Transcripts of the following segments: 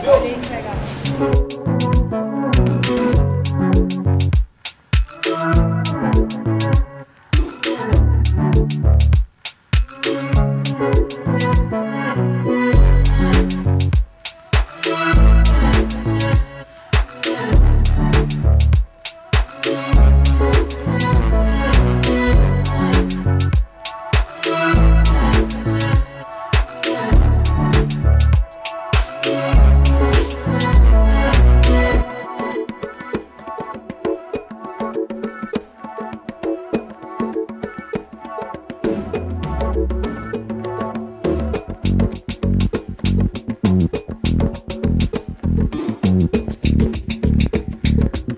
네, 잘 가.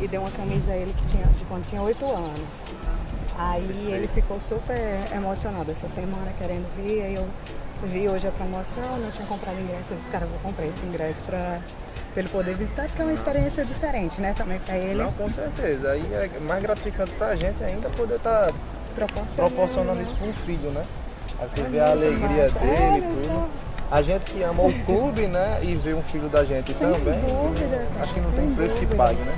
e deu uma camisa a ele que tinha, de quando tinha oito anos. Aí ele ficou super emocionado essa semana querendo vir, aí eu vi hoje a promoção, não tinha comprado ingresso, eu disse, cara, eu vou comprar esse ingresso pra ele poder visitar, porque é uma experiência diferente, né? Também pra ele. Não, com certeza. Aí é mais gratificante pra gente ainda poder estar proporcionando, proporcionando né? isso para um filho, né? Aí você É vê a muito alegria massa. dele É, e tudo. isso- A gente que ama o clube, né? E vê um filho da gente Sem também. dúvida, cara, acho que não tem preço que pague, né?